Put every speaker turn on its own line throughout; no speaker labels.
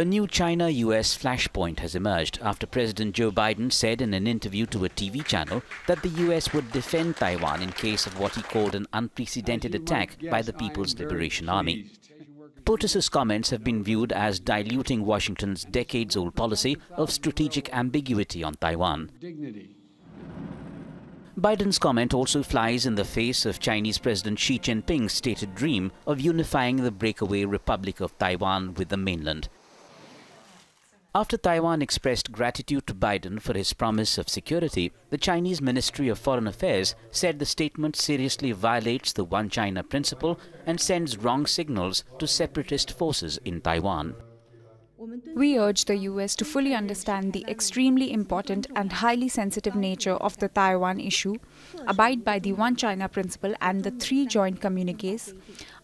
A new China US flashpoint has emerged after President Joe Biden said in an interview to a TV channel that the US would defend Taiwan in case of what he called an unprecedented attack by the People's Liberation Army. POTUS's comments have been viewed as diluting Washington's decades old policy of strategic ambiguity on Taiwan. Biden's comment also flies in the face of Chinese President Xi Jinping's stated dream of unifying the breakaway Republic of Taiwan with the mainland. After Taiwan expressed gratitude to Biden for his promise of security, the Chinese Ministry of Foreign Affairs said the statement seriously violates the One China principle and sends wrong signals to separatist forces in Taiwan.
We urge the US to fully understand the extremely important and highly sensitive nature of the Taiwan issue, abide by the One China principle and the three joint communiques,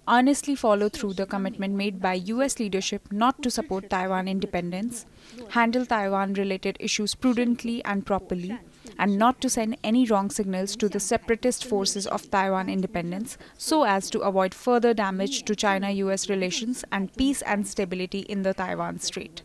earnestly follow through the commitment made by US leadership not to support Taiwan independence, handle Taiwan related issues prudently and properly, and not to send any wrong signals to the separatist forces of Taiwan independence so as to avoid further damage to China US relations and peace and stability in the Taiwan Strait.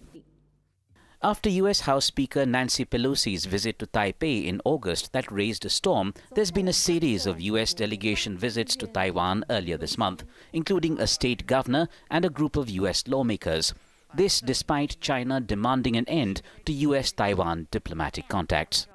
After US House Speaker Nancy Pelosi's visit to Taipei in August that raised a storm, there's been a series of US delegation visits to Taiwan earlier this month, including a state governor and a group of US lawmakers. This despite China demanding an end to US Taiwan diplomatic contacts.